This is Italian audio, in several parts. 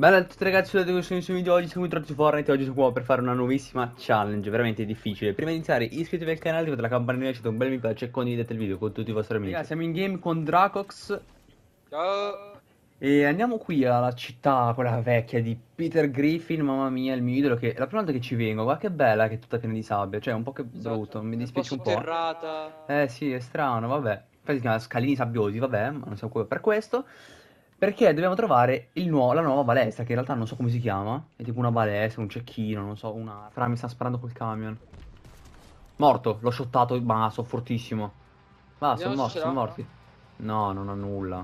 Bella a tutti ragazzi, sono dove sono i video oggi, siamo entrati su Fortnite e oggi sono qua per fare una nuovissima challenge, veramente difficile. Prima di iniziare iscrivetevi al canale, attivate la campanella, lasciate un bel mi piace e condividete il video con tutti i vostri amici. Ragazzi, siamo in game con Dracox Ciao. e andiamo qui alla città, quella vecchia di Peter Griffin, mamma mia, il mio idolo che è la prima volta che ci vengo, guarda che bella che è tutta piena di sabbia, cioè un po' che brutto, mi dispiace un po'. sotterrata. Eh sì, è strano, vabbè. Infatti si chiama scalini sabbiosi, vabbè, ma non siamo qui per questo. Perché dobbiamo trovare il nuovo- la nuova balestra, che in realtà non so come si chiama. È tipo una balestra, un cecchino, non so, una... Fra mi sta sparando col camion. Morto, l'ho shottato, ma sono fortissimo. Va, sono morti, ce sono morti. No, non ho nulla.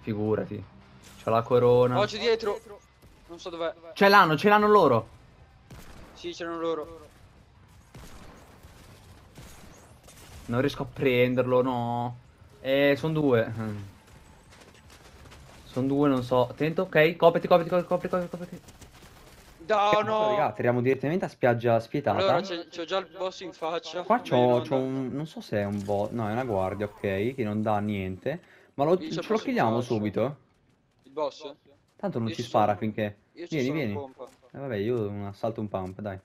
Figurati. C'ho la corona. Oh, c'è dietro. Non so dov'è. Ce l'hanno, ce l'hanno loro. Sì, c'erano loro. Non riesco a prenderlo, no. Eh, sono due. Sono due, non so. Attento, ok. Copriti, copriti, copriti, copriti, copriti. No, no. Raga, arriviamo direttamente a spiaggia spietata. Allora, c'è- c'ho già il boss in faccia. Qua c'ho, un... non so se è un bot, no è una guardia, ok, che non dà niente. Ma lo, ce lo faccio. subito? Il boss? Tanto non Io ci spara sono. finché... Io Vieni, vieni. Eh, vabbè, io un assalto un pump, dai.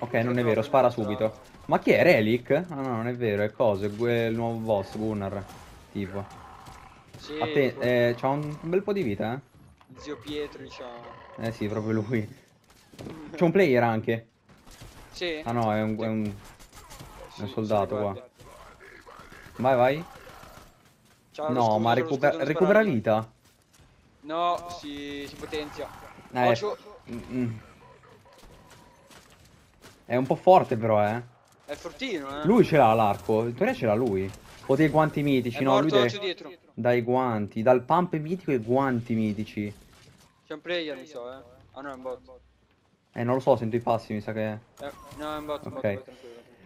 Ok, non è vero, spara subito. Ma chi è? Relic? Ah no, non è vero, è cosa, è il nuovo boss, Gunnar. Tipo. Sì, Atten- tipo eh, c'ha un bel po' di vita, eh. Zio Pietro, diciamo. Eh sì, proprio lui. C'è un player anche. Sì. Ah no, è un, è un- Sì, un sì, soldato qua. Vai, vai. Ciao, No, ma lo recupera, vita. No, si, si potenzia. Eh, Oh, mm, mm. È un po' forte però, eh. È fortino, eh. Lui ce l'ha l'arco, in teoria ce l'ha lui. O dei guanti mitici, È no, lui morto, c'è dietro. Dai guanti, dal pump mitico ai guanti mitici. C'è un player, mi so, eh. Ah no, è un bot. Eh, non lo so, sento i passi, mi sa che... Eh, no, è un bot, un bot, tranquillo.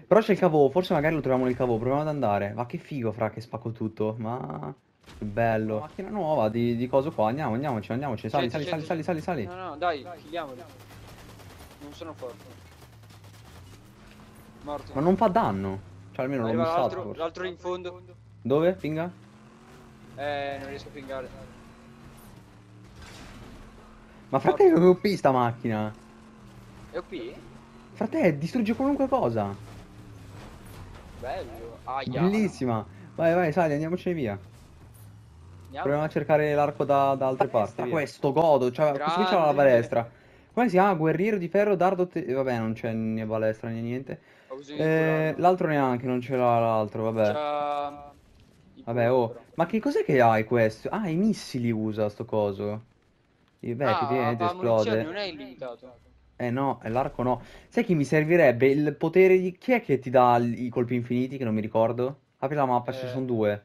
Però c'è il cavo, forse magari lo troviamo nel cavo, proviamo ad andare. Ma che figo, fra, che spacco tutto. Ma... Che bello. Macchina nuova di, di coso qua, andiamo, andiamoci, andiamoci. Sali, sali, sali, sali, sali, sali. No, no, dai, killiamoli. Non sono forte. Morto. Ma non fa danno. Cioè, almeno l'ho missato, l'altro, in fondo. Dove? Pinga? Eh, non riesco a pingare. Ma frate, che OP sta macchina. È OP? Frate, distrugge qualunque cosa. Bello. Aia. Bellissima. Vai, vai, sali, andiamocene via. Andiamo. Proviamo a cercare l'arco da, da altre parti. Questo godo, cioè, qui c'ha la balestra. Come si chiama? Guerriero di ferro, dardo. te- Vabbè, non c'è né balestra né niente. Eh, l'altro neanche, non ce l'ha l'altro, vabbè. Vabbè, oh. Ma che cos'è che hai questo? Ah, i missili usa sto coso. E beh, Ah, ma munizioni esplode. non è illimitato. Eh no, è l'arco no. Sai chi mi servirebbe? Il potere di... Chi è che ti dà i colpi infiniti, che non mi ricordo? Apri la mappa, ci Eh. sono due.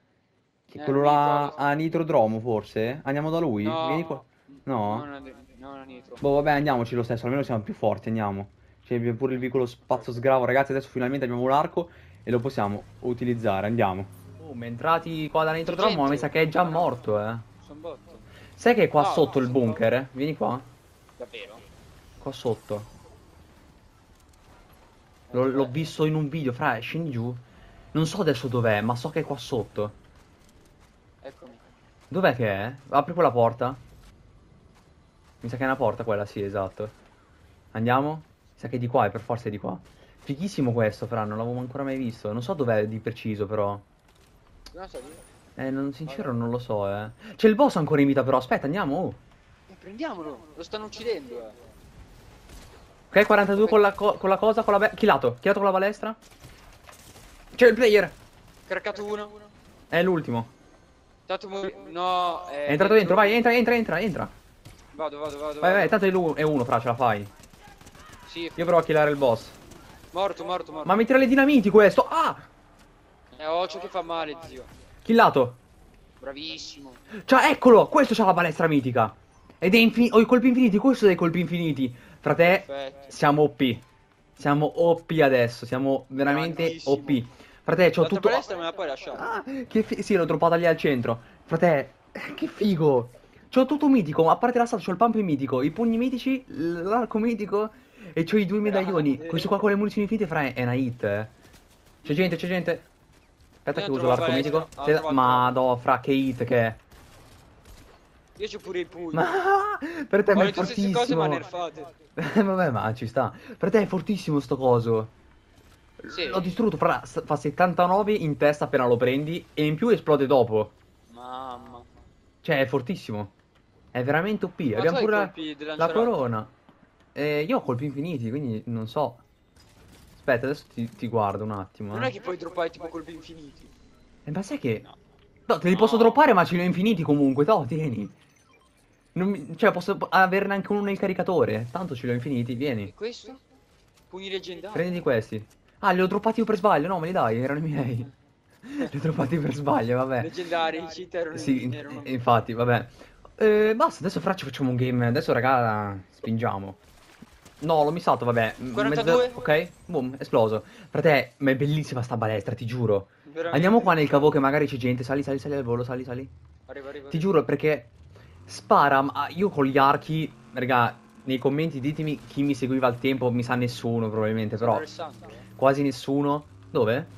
Che- Eh, quello là ricordo. a Nitrodromo, forse? Andiamo da lui? No. Vieni qua. No? Non è, non è nitro. Boh, vabbè, andiamoci lo stesso, almeno siamo più forti, andiamo. C'è abbiamo pure il piccolo spazio sgravo, ragazzi, adesso finalmente abbiamo l'arco e lo possiamo utilizzare, andiamo. Oh, ma entrati qua da Nitrodromo, gente. mi sa che è già morto, eh. Sono botto. Sai che è qua No, sotto no, il bunker? eh? Vieni qua. Davvero? Qua sotto. L'ho l'ho visto in un video, fra, scendi giù. Non so adesso dov'è, ma so che è qua sotto. Eccomi. Dov'è che è? Apri quella porta. Mi sa che è una porta quella, sì, esatto. Andiamo? Sa che è di qua, è per forza è di qua. Fighissimo questo, fra, non l'avevo ancora mai visto. Non so dov'è di preciso, però. Non so dire. Eh, non, sincero non lo so, eh. C'è il boss ancora in vita, però. Aspetta, andiamo. oh. Eh, prendiamolo. Lo stanno uccidendo, eh. Ok, 42 con la, co- con la cosa, con la... Chilato. Chilato con la balestra. C'è il player. Craccato uno. È l'ultimo. No, è... È entrato dentro, vai, entra, entra, entra, entra. Vado, vado, vado. Vai, vai, vado. tanto è uno, fra, ce la fai. Sì, Io provo a killare il boss. morto, morto, morto. Ma mi tira le dinamiti questo! Ah! È occhio che fa male, zio. Killato! Bravissimo. Cioè, eccolo! Questo c'ha la balestra mitica! Ed è infini- Ho i colpi infiniti, questo ha i colpi infiniti! Frate, Perfetto. siamo OP. Siamo OP adesso, siamo veramente. OP. Frate, c'ho tutto... palestra me la puoi lasciare? Ah, che fi- Sì, l'ho droppata lì al centro. Frate, che figo! C'ho tutto mitico, a parte la statua, c'ho il pump mitico, i pugni mitici, l'arco mitico e c'ho i due medaglioni. Questo qua con le munizioni infinite, fra, è una hit, eh. C'è gente, c'è gente. Aspetta che uso l'arco ho trovato- Madò, fra, che hit che è. Io c'ho pure i pugni. Ma per te Ho è stesse cose fortissimo. ma vabbè, ma ci sta. Per te è fortissimo sto coso. Sì. L'ho distrutto, fra, fa 79 in testa appena lo prendi e in più esplode dopo. Mamma. Cioè, è fortissimo. È veramente OP. Ma Abbiamo pure la, la corona. Eh, io ho colpi infiniti, quindi non so. Aspetta, adesso ti, ti guardo un attimo. Non eh. è che puoi droppare tipo colpi infiniti. Eh, ma sai che... No. No, te li No. posso droppare, ma ce li ho infiniti comunque. Toh, tieni. Non mi- Cioè, posso averne anche uno nel caricatore. Tanto ce li ho infiniti, vieni. E questo? Pugni leggendari. Prenditi questi. Ah, li ho droppati io per sbaglio. No, me li dai, erano i miei. li ho droppati per sbaglio, vabbè. Leggendari, i cheat erano Sì, erano- in- infatti, vabbè. Eh, basta, adesso fra ci facciamo un game. Adesso, raga, spingiamo. No, l'ho missato, vabbè. M- 42? Ok, boom, esploso. Frate, ma è bellissima sta balestra, ti giuro. Veramente. Andiamo qua nel cavo che magari c'è gente. Sali, sali, sali al volo, sali, sali. Arriva, arriva. Ti giuro perché spara, ma io con gli archi, raga, nei commenti ditemi chi mi seguiva al tempo, mi sa nessuno probabilmente, però eh. quasi nessuno. Dove?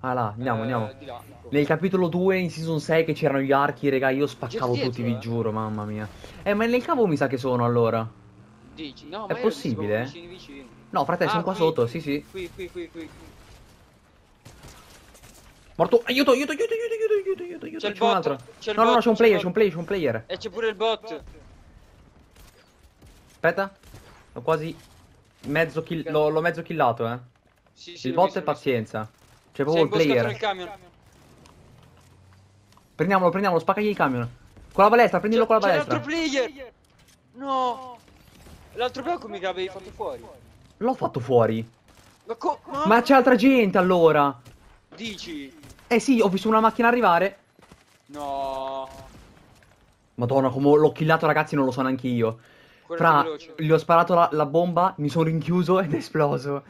Ah là, andiamo, Eh, andiamo. di là, ecco. Nel capitolo 2 in season 6 che c'erano gli archi, raga, io spaccavo Dietro, tutti, vi eh. giuro, mamma mia. Eh, ma nel cavo mi sa che sono allora. Dici? No, È ma sto possibile? Vicini, vicini. No, frate, Ah, sono qua qui. sotto, sì, sì. Qui, qui, qui, qui. Morto. Aiuto, aiuto, aiuto, aiuto, aiuto, aiuto, aiuto, aiuto. C'è il un altro. il No, no, no, c'è un il player, c'è un player, c'è un player. E c'è pure il bot. Aspetta. Ho quasi mezzo kill, l'ho, l'ho mezzo killato, eh. Sì, sì, Il l'ho bot è l'ho pazienza. C'è è proprio il player. nel camion. Prendiamolo, prendiamolo, spaccagli il camion. Con la balestra, prendilo con la C'è balestra. l'altro player. No. L'altro come che l'avevi fatto fuori? L'ho fatto fuori. Ma co... Ma, Ma c'è altra gente allora. Dici? Eh sì, ho visto una macchina arrivare. No. Madonna, come l'ho killato ragazzi, non lo so neanche io. Fra, gli ho sparato la, la bomba, mi sono rinchiuso ed è esploso.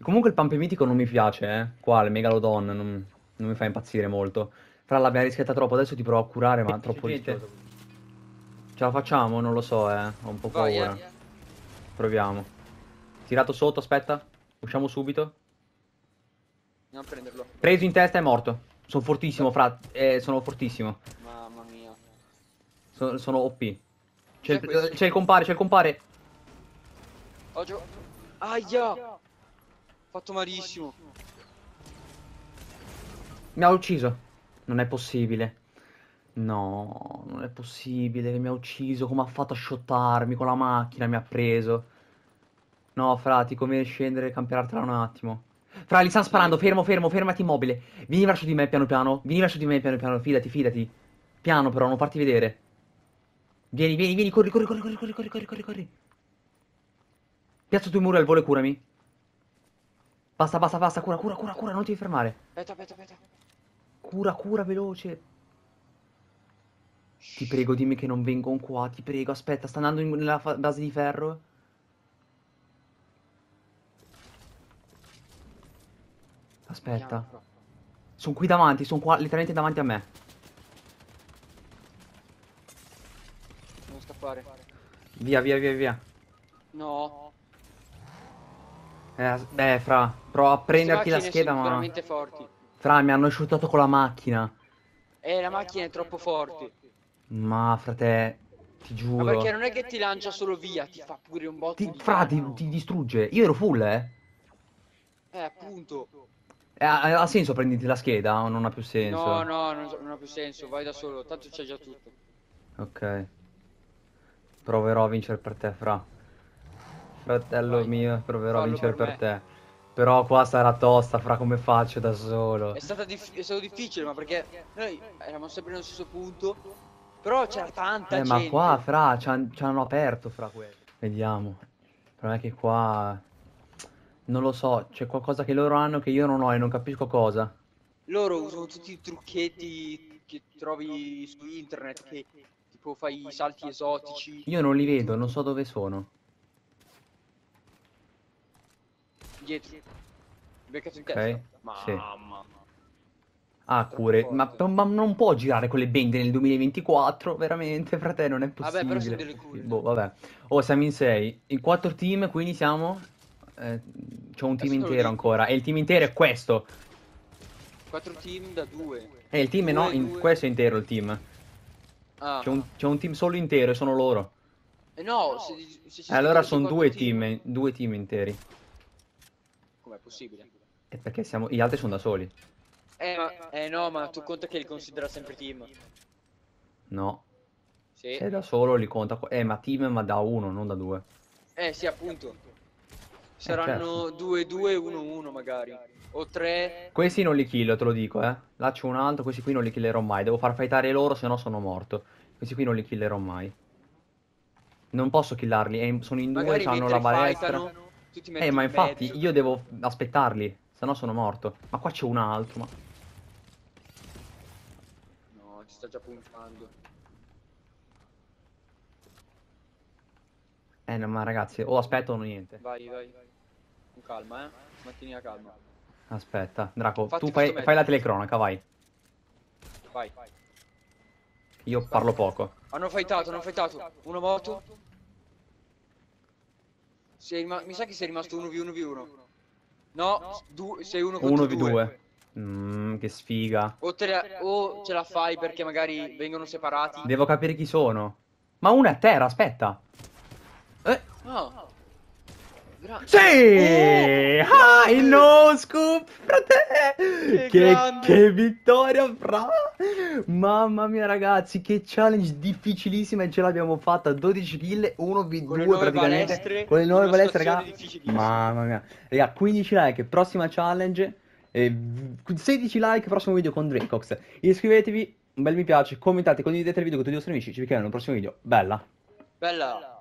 Comunque il pampe mitico non mi piace, eh. Qua, il Megalodon, non, non mi fa impazzire molto. Fra, l'abbiamo rischiata troppo, adesso ti provo a curare, ma troppo rischioso. Ce la facciamo? Non lo so, eh. Ho un po' Vai, paura. eh. Proviamo. Tirato sotto, aspetta. Usciamo subito. Andiamo a prenderlo. Preso in testa e morto. Sono fortissimo, fra. Eh, sono fortissimo. Mamma mia. So- sono OP. C'è il, il compare, c'è il compare. Ho gio... Aia. Fatto malissimo. Mi ha ucciso. Non è possibile. No, non è possibile che mi ha ucciso. Come ha fatto a shottarmi con la macchina? Mi ha preso. No, fra, ti conviene scendere e camperartela un attimo. Fra, li stanno sparando. Fermo, fermo, fermati immobile. Vieni verso di me piano piano. Vieni verso di me piano piano. Fidati, fidati. Piano però, non farti vedere. Vieni, vieni, vieni. Corri, corri, corri, corri, corri, corri, corri, corri, corri. Piazza due muri al volo e curami. Basta, basta, basta. Cura, cura, cura, cura. Non ti fermare. Aspetta, aspetta, aspetta. Cura, cura, veloce. Ti prego, dimmi che non vengono qua. Ti prego, aspetta, sta andando in- nella base di ferro. Aspetta. Sono qui davanti, sono qua letteralmente davanti a me. Devo scappare. Via, via, via, via. No. Eh, beh, fra, prova a prenderti la scheda, sono ma... Fra, mi hanno asciuttato con la macchina. Eh, la macchina è troppo forte. Ma, frate, ti Ma giuro. perché non è che ti lancia solo via, ti fa pure un botto Ti, di fra, ti, ti distrugge. Io ero full, eh. Eh, appunto. Eh, Ha, senso prenditi la scheda o non ha più senso? No, no, non, non ha più senso, vai da solo, tanto c'è già tutto. Ok. Proverò a vincere per te, Fra. Fratello Vai. mio, proverò a Fallo vincere per per, te. Però qua sarà tosta, Fra, come faccio da solo? È, stata è stato difficile, ma perché noi eravamo sempre nello stesso punto, però c'era tanta Eh, gente. ma qua, Fra, ci han- ci hanno aperto, Fra, quello. Vediamo. Però è che qua... Non lo so, c'è qualcosa che loro hanno che io non ho e non capisco cosa. Loro usano tutti i trucchetti che trovi su internet, che tipo fai i salti esotici. Io non li vedo, non so dove sono. Dietro. Beccato in testa. sì. Mamma. Ah, cure. Ma, ma non può girare con le bende nel 2024, veramente, frate, non è Vabbè, però sono possibile. delle cure. Boh, vabbè. Oh, siamo in 6. In 4 team, quindi siamo... eh, c'è un team Adesso intero ancora. E il team intero è questo. Quattro team da due. E il team, no, Due, in- due. questo è intero il team. Ah. C'è un, c'è un team solo intero e sono loro. Eh no, se, se ci E allora sono sono due team, due team interi. Com'è possibile? E perché siamo, gli altri sono da soli. Eh, ma, eh no, ma tu conta che li considera sempre team. No. Sì. Se è da solo li conta. Eh, ma team ma da uno, non da due. Eh sì, appunto. Saranno 2-2-1-1 magari. O 3. Questi non li killo, te lo dico, eh. Là c'è un altro, questi qui non li killerò mai. Devo far fightare loro, se no sono morto. Questi qui non li killerò mai. Non posso killarli, eh, sono in due, Magari hanno la balestra. Eh, ma in infatti mezzo. io devo aspettarli, se no sono morto. Ma qua c'è un altro, ma... No, ti sta già puntando. Eh, no, ma ragazzi, o aspetto o niente. Vai, vai. Con calma, eh. Mantieni la calma. Aspetta, Draco, Fatti tu fai, fai la telecronaca, vai. Vai. Io parlo poco. Hanno fightato, hanno fightato. Uno morto. Mi sa che sei rimasto 1v1v1. No, sei uno contro 1v2. Mmm, che sfiga. O, la- o ce la fai perché magari vengono separati. Devo capire chi sono. Ma uno è a terra, aspetta. Eh, No. Gra- Sì! Oh! Ah, il no scoop, frate! Che Che, che vittoria, fra! Mamma mia, ragazzi, che challenge difficilissima e ce l'abbiamo fatta. 12 kill, 1v2 Con praticamente. balestre, con le nuove balestre, situazione raga. difficilissima. Mamma mia. Raga, 15 like, prossima challenge. E 16 like, prossimo video con Dracox. Iscrivetevi, un bel mi piace, commentate, condividete il video con tutti i vostri amici. Ci vediamo nel prossimo video. Bella! Bella.